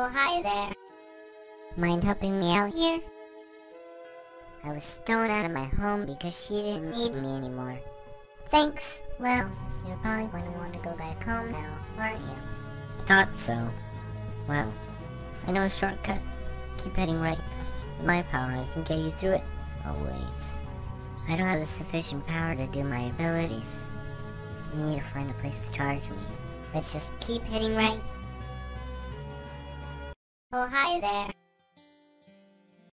Oh, hi there. Mind helping me out here? I was thrown out of my home because she didn't need me anymore. Thanks. Well, you're probably going to want to go back home now, aren't you? Thought so. Well, I know a shortcut. Keep heading right. With my power, I can get you through it. Oh, wait. I don't have the sufficient power to do my abilities. You need to find a place to charge me. Let's just keep heading right. Oh, hi there.